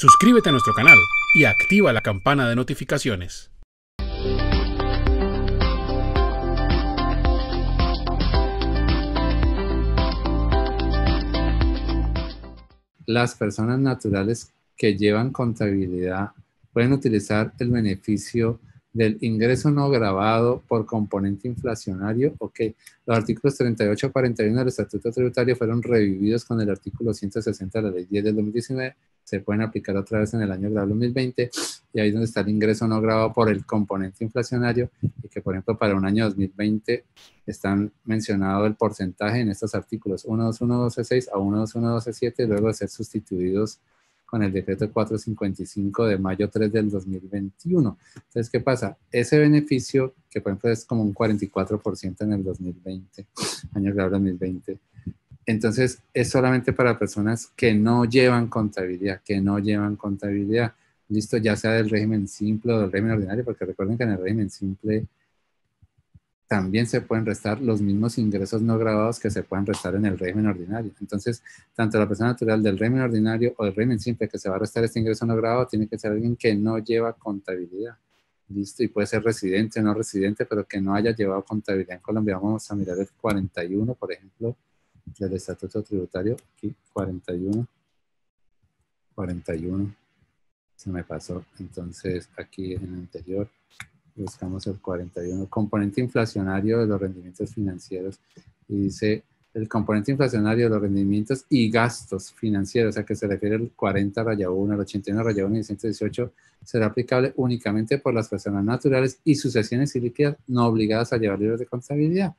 suscríbete a nuestro canal y activa la campana de notificaciones. Las personas naturales que llevan contabilidad pueden utilizar el beneficio del ingreso no grabado por componente inflacionario. Ok, los artículos 38 a 41 del Estatuto Tributario fueron revividos con el artículo 160 de la Ley 10 del 2019. Se pueden aplicar otra vez en el año grabado 2020 y ahí es donde está el ingreso no grabado por el componente inflacionario y que, por ejemplo, para un año 2020 están mencionado el porcentaje en estos artículos 12126 a 12127 luego de ser sustituidos con el decreto 455 de mayo 3 del 2021. Entonces, ¿qué pasa? Ese beneficio, que por ejemplo es como un 44% en el 2020, año grado 2020, entonces es solamente para personas que no llevan contabilidad, que no llevan contabilidad. Listo, ya sea del régimen simple o del régimen ordinario, porque recuerden que en el régimen simple también se pueden restar los mismos ingresos no grabados que se pueden restar en el régimen ordinario. Entonces, tanto la persona natural del régimen ordinario o del régimen simple que se va a restar este ingreso no grabado tiene que ser alguien que no lleva contabilidad. Listo, y puede ser residente o no residente, pero que no haya llevado contabilidad en Colombia. Vamos a mirar el 41, por ejemplo, del Estatuto Tributario. Aquí, 41. 41. Se me pasó. Entonces, aquí en el anterior buscamos el 41, componente inflacionario de los rendimientos financieros. Y dice el componente inflacionario de los rendimientos y gastos financieros, a que se refiere el 40 raya 1, el 81 raya 1 y el 118, será aplicable únicamente por las personas naturales y sucesiones ilíquidas no obligadas a llevar libros de contabilidad.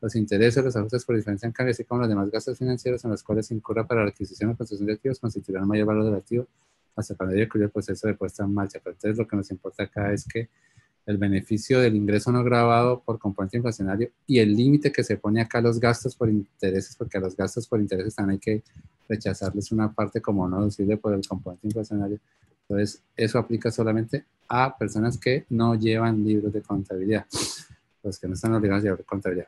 Los intereses, los ajustes por diferencia en cambio, así como los demás gastos financieros en los cuales se incurra para la adquisición o construcción de activos, constituirán mayor valor del activo hasta cuando haya el proceso de puesta en marcha. Pero entonces lo que nos importa acá es que el beneficio del ingreso no grabado por componente inflacionario y el límite que se pone acá a los gastos por intereses, porque a los gastos por intereses también hay que rechazarles una parte como no deducible por el componente inflacionario. Entonces, eso aplica solamente a personas que no llevan libros de contabilidad, los que no están obligados a llevar contabilidad.